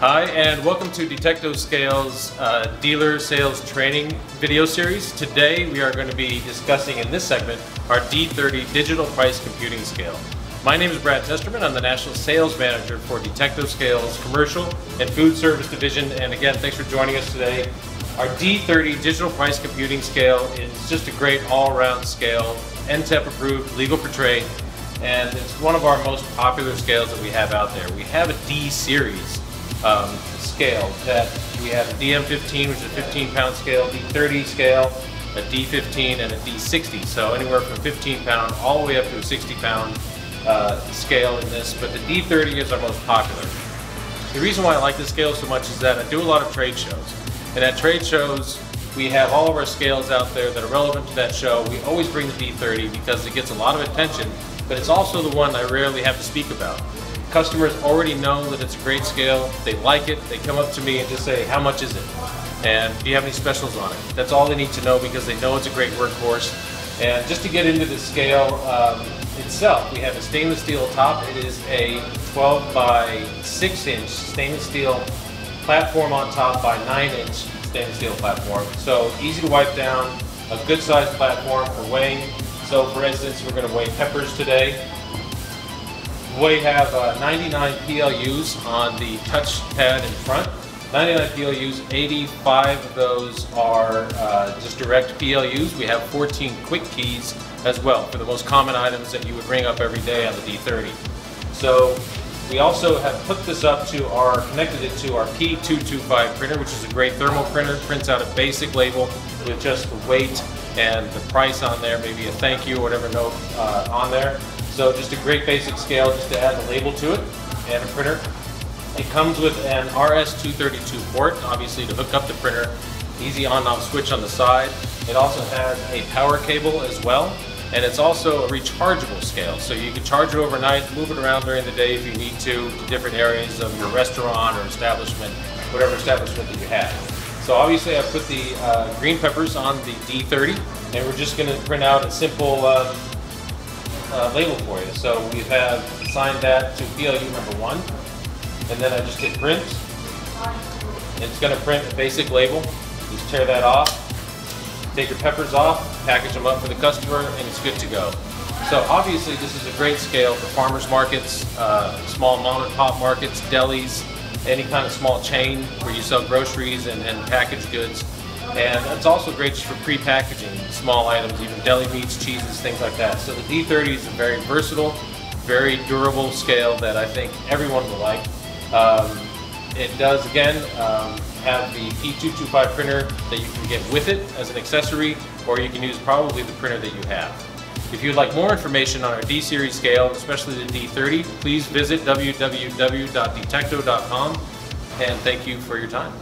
Hi, and welcome to Detecto Scale's uh, dealer sales training video series. Today we are going to be discussing in this segment our D30 digital price computing scale. My name is Brad Testerman. I'm the National Sales Manager for Detecto Scale's Commercial and Food Service Division. And again, thanks for joining us today. Our D30 digital price computing scale is just a great all-around scale, NTEP approved, legal for trade, and it's one of our most popular scales that we have out there. We have a D series um, scale that we have a DM15, which is a 15 pound scale, D30 scale, a D15, and a D60. So anywhere from 15 pound all the way up to a 60 pound uh, scale in this, but the D30 is our most popular. The reason why I like this scale so much is that I do a lot of trade shows. And at trade shows, we have all of our scales out there that are relevant to that show. We always bring the D30 because it gets a lot of attention, but it's also the one I rarely have to speak about. Customers already know that it's a great scale. They like it. They come up to me and just say, how much is it? And do you have any specials on it? That's all they need to know because they know it's a great workhorse. And just to get into the scale um, itself, we have a stainless steel top. It is a 12 by 6 inch stainless steel platform on top by 9 inch stainless steel platform. So easy to wipe down, a good sized platform for weighing. So for instance, we're going to weigh peppers today. We have uh, 99 PLUs on the touch pad in front. 99 PLUs, 85 of those are uh, just direct PLUs. We have 14 quick keys as well for the most common items that you would ring up every day on the D30. So we also have hooked this up to our, connected it to our P225 printer, which is a great thermal printer. Prints out a basic label with just the weight and the price on there, maybe a thank you or whatever note uh, on there. So just a great basic scale just to add the label to it and a printer. It comes with an RS-232 port, obviously to hook up the printer. Easy on-off switch on the side. It also has a power cable as well. And it's also a rechargeable scale, so you can charge it overnight, move it around during the day if you need to, to different areas of your restaurant or establishment, whatever establishment that you have. So obviously I put the uh, green peppers on the D30, and we're just going to print out a simple um, uh, label for you. So we have assigned that to PLU number one, and then I just hit print. It's going to print a basic label. Just tear that off, take your peppers off, package them up for the customer, and it's good to go. So obviously this is a great scale for farmers markets, uh, small mom and pop markets, delis, any kind of small chain where you sell groceries and, and packaged goods. And it's also great for pre-packaging small items, even deli meats, cheeses, things like that. So the D30 is a very versatile, very durable scale that I think everyone will like. Um, it does, again, um, have the P225 printer that you can get with it as an accessory, or you can use probably the printer that you have. If you'd like more information on our D-Series scale, especially the D30, please visit www.detecto.com, and thank you for your time.